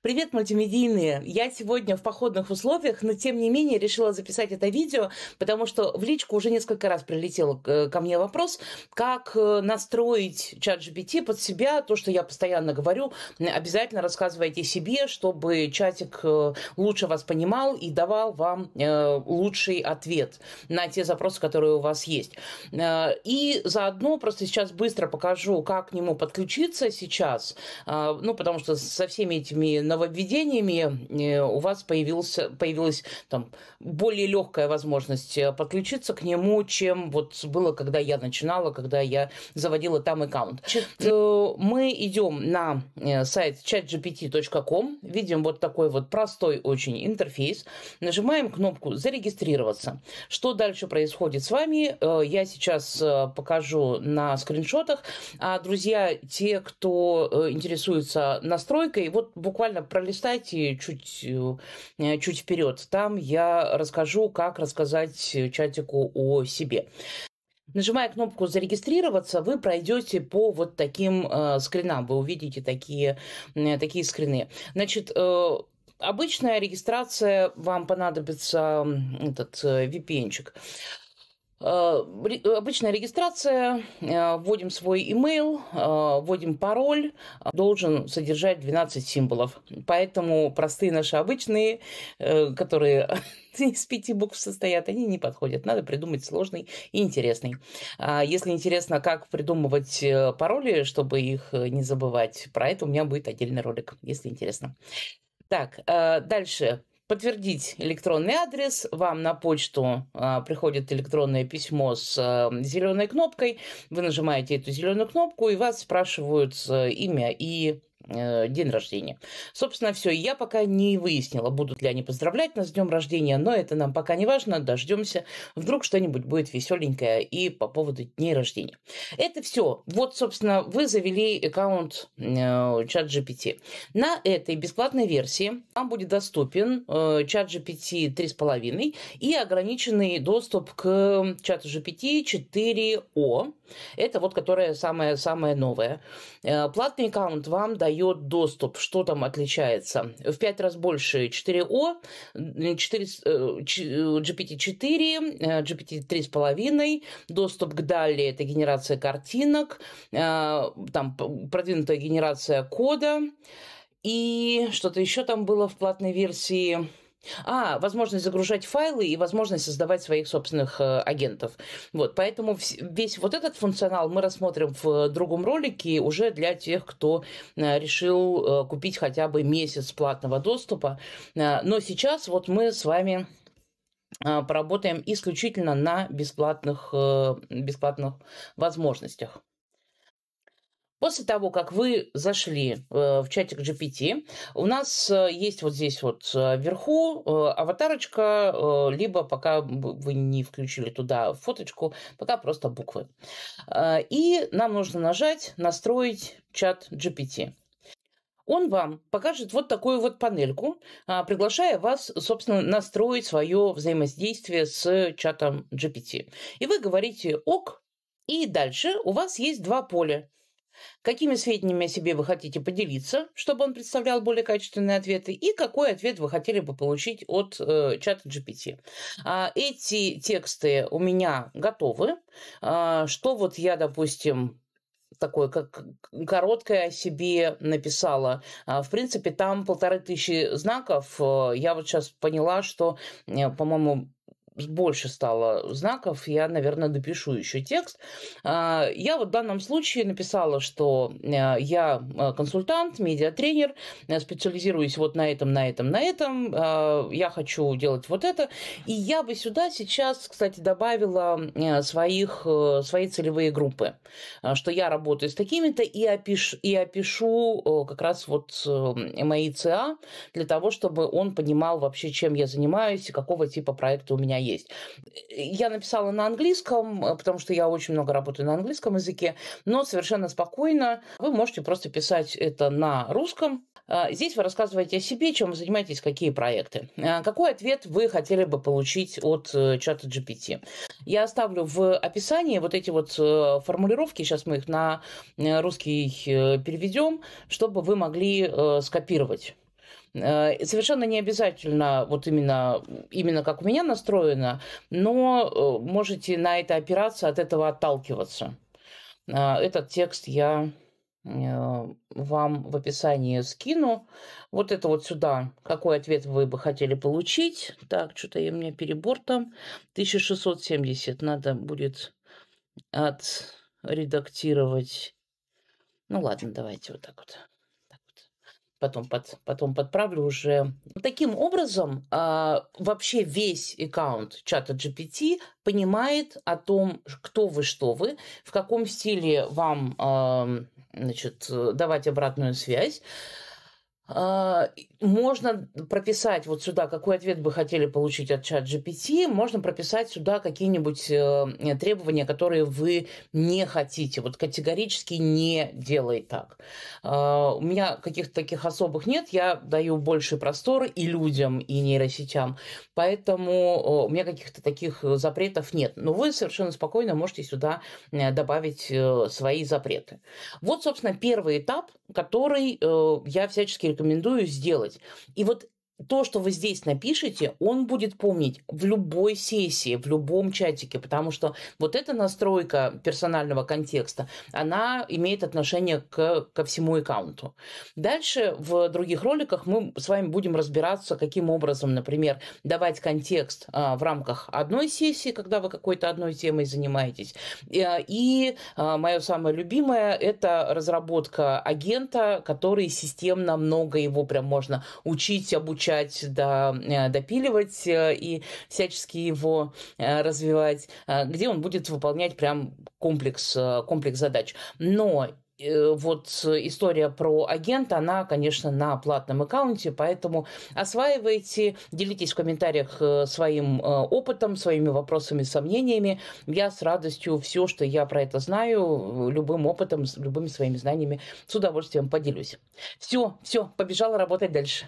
Привет, мультимедийные! Я сегодня в походных условиях, но тем не менее решила записать это видео, потому что в личку уже несколько раз прилетел ко мне вопрос, как э, настроить чат GPT под себя, то, что я постоянно говорю, обязательно рассказывайте себе, чтобы чатик э, лучше вас понимал и давал вам э, лучший ответ на те запросы, которые у вас есть. И заодно просто сейчас быстро покажу, как к нему подключиться сейчас, ну, потому что со всеми этими нововведениями э, у вас появился, появилась там более легкая возможность э, подключиться к нему, чем вот было, когда я начинала, когда я заводила там аккаунт. Э, мы идем на сайт chatgpt.com, видим вот такой вот простой очень интерфейс, нажимаем кнопку «Зарегистрироваться». Что дальше происходит с вами, я сейчас покажу на скриншотах. А, друзья, те, кто интересуется настройкой, вот буквально буквально пролистайте чуть, э, чуть вперед. Там я расскажу, как рассказать чатику о себе. Нажимая кнопку «Зарегистрироваться», вы пройдете по вот таким э, скринам. Вы увидите такие, э, такие скрины. Значит, э, обычная регистрация, вам понадобится этот э, VPN-чик. Э, обычная регистрация, э, вводим свой email, э, вводим пароль, должен содержать 12 символов. Поэтому простые наши обычные, которые из пяти букв состоят, они не подходят. Надо придумать сложный и интересный. А если интересно, как придумывать пароли, чтобы их не забывать, про это у меня будет отдельный ролик, если интересно. Так, дальше подтвердить электронный адрес. Вам на почту а, приходит электронное письмо с а, зеленой кнопкой. Вы нажимаете эту зеленую кнопку, и вас спрашивают а, имя и Э, день рождения. Собственно, все. Я пока не выяснила, будут ли они поздравлять нас с днем рождения, но это нам пока не важно. Дождемся. Вдруг что-нибудь будет веселенькое и по поводу дней рождения. Это все. Вот, собственно, вы завели аккаунт э, GPT. На этой бесплатной версии вам будет доступен э, чат GPT 3.5 и ограниченный доступ к чату GPT 4O. Это вот, которая самая-самая новая. Э, платный аккаунт вам дает доступ, что там отличается. В пять раз больше 4О, 4, GPT-4, GPT 3,5, доступ к DALI – это генерация картинок, э, там продвинутая генерация кода, и что-то еще там было в платной версии – а, возможность загружать файлы и возможность создавать своих собственных э, агентов. Вот, поэтому весь вот этот функционал мы рассмотрим в другом ролике уже для тех, кто э, решил э, купить хотя бы месяц платного доступа. Э, но сейчас вот мы с вами э, поработаем исключительно на бесплатных, э, бесплатных возможностях. После того, как вы зашли э, в чатик GPT, у нас э, есть вот здесь вот э, вверху аватарочка, либо пока вы не включили туда фоточку, пока просто буквы. И нам нужно нажать «Настроить чат GPT» он вам покажет вот такую вот панельку, приглашая вас, собственно, настроить свое взаимодействие с чатом GPT. И вы говорите «ок», и дальше у вас есть два поля. Какими сведениями о себе вы хотите поделиться, чтобы он представлял более качественные ответы, и какой ответ вы хотели бы получить от э, чата GPT. А, эти тексты у меня готовы. А, что вот я, допустим, такое, как короткое о себе написала. А, в принципе, там полторы тысячи знаков. Я вот сейчас поняла, что, э, по-моему, больше стало знаков, я, наверное, допишу еще текст. А, я вот в данном случае написала, что э, я э, консультант, медиатренер, э, специализируюсь вот на этом, на этом, на этом, а, я хочу делать вот это. И я бы сюда сейчас, кстати, добавила своих, свои целевые группы, что я работаю с такими-то и, опиш, и опишу как раз вот мои ЦА для того, чтобы он понимал вообще, чем я занимаюсь и какого типа проекта у меня есть есть. Я написала на английском, э, потому что я очень много работаю на английском языке, но совершенно спокойно вы можете просто писать это на русском, а, Здесь вы рассказываете о себе, чем вы занимаетесь, какие проекты. А, какой ответ вы хотели бы получить от э, чата GPT? Я оставлю в описании вот эти вот э, формулировки, сейчас мы их на русский переведем, чтобы вы могли скопировать Э, совершенно не обязательно вот именно, именно как у меня настроено, но э, можете на это опираться, от этого отталкиваться. Э, этот текст я вам в описании скину. Вот это вот сюда, какой ответ вы бы хотели получить. Так, что-то у меня перебор там. 1670 надо будет отредактировать. Ну ладно, давайте вот так вот потом, под, потом подправлю уже. Таким образом, э, вообще весь аккаунт чата GPT понимает о том, кто вы, что вы, в каком стиле вам э, значит, давать обратную связь. А, можно прописать вот сюда, какой ответ бы хотели получить от чат GPT, можно прописать сюда какие-нибудь э, требования, которые вы не хотите. Вот категорически не делай так. А, у меня каких-то таких особых нет, я даю больше простор и людям, и нейросетям, поэтому у меня каких-то таких запретов нет. Но вы совершенно спокойно можете сюда э, добавить э, свои запреты. Вот, собственно, первый этап, который я всячески рекомендую сделать. И вот то, что вы здесь напишете, он будет помнить в любой сессии, в любом чатике, потому что вот эта настройка персонального контекста, она имеет отношение к, ко всему аккаунту. Дальше в других роликах мы с вами будем разбираться, каким образом, например, давать контекст а, в рамках одной сессии, когда вы какой-то одной темой занимаетесь. И, и а, мое самое любимое – это разработка агента, который системно много его прям можно учить, обучать изучать, да, э, допиливать э, и всячески его э, развивать, где он будет выполнять прям комплекс, комплекс задач. Но вот история про агента, она, конечно, на платном аккаунте, поэтому осваивайте, делитесь в комментариях своим опытом, своими вопросами, сомнениями. Я с радостью все, что я про это знаю, любым опытом, любыми своими знаниями с удовольствием поделюсь. Все, все, побежала работать дальше.